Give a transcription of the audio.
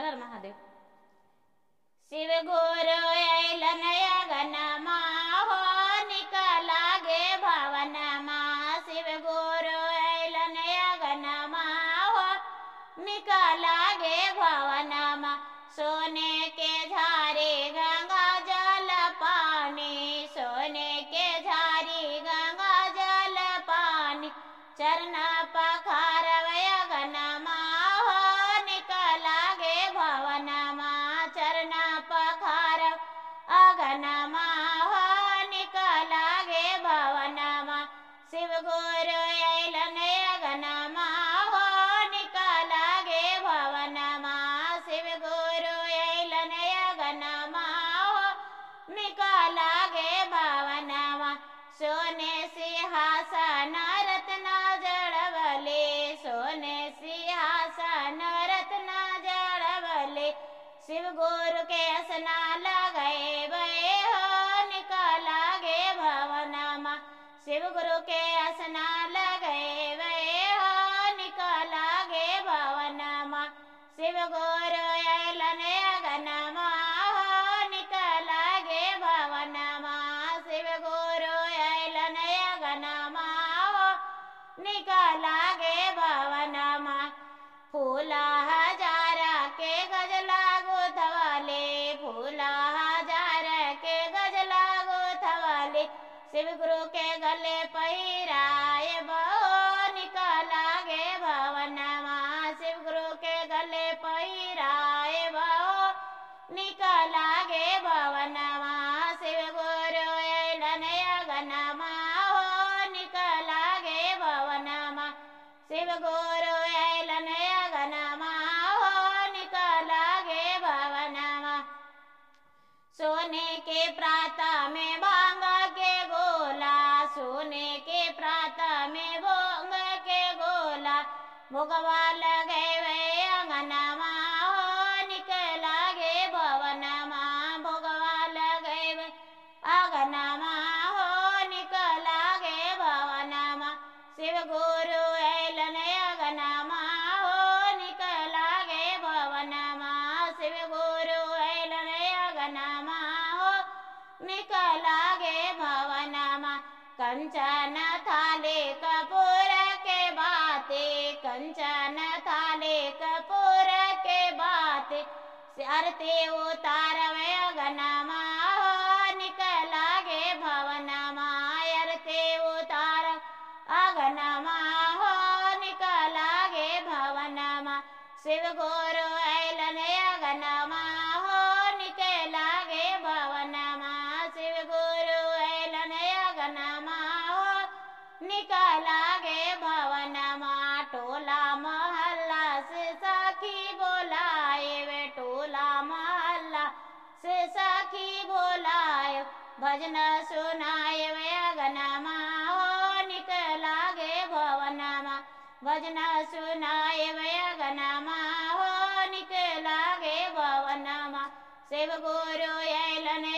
हर महादेव। शिव गुरु यगन हो निकला गे भवन मा। शिव गुरु ऐलन हो निकला गे भवन मा। सोने के झारे, गंगा जल पानी। सोने के झारी, गंगा जल पानी। चरण पखार अगन हो निकला गे भवनमा शिव गुरु शिव गुरु के असना लगाए बे हो निकला गे भवन मा शिव गुरु के असना लगाए बे हो निकला गे भवन मा शिव गुरु ऐलन अगन हो निकला गे भवन मा शिव गुरु ऐलन अगन हो निकला गे भवन मा फूला शिव गुरु के गले पहिराए बो निकला गे भवन मा। शिव गुरु के गले पहिराए बो निकला गे भवन मा। शिव गुरु अगन हो निकला गे भवन मा। शिव गुरु अगन हो निकला गे भवन मा। सोने के प्राता में सोने के प्राता में भोंग के गोला। भोगवा लगे वे अंगनमा हो निकला गे भवनमा। भोगवा लगे वे अगनमा हो निकला गे भवनमा। शिव गुरु ऐलन अगनमा हो निकला गे भवनमा। शिव गुरु ऐलन अगनमा हो निकला कंचन थाले कपूर के बाते, कंचन थाले कपूर के बाते। आरती उतार अगनमा निकला गे भवनमा आरती उतार। अगनमा हो निकला गे भवनमा शिव गुरु ऐलन अगनमा भजन सुनाय वया निक लागे भवना भजन सुनाय वया निक लागे नगे शिव गुरु गोरो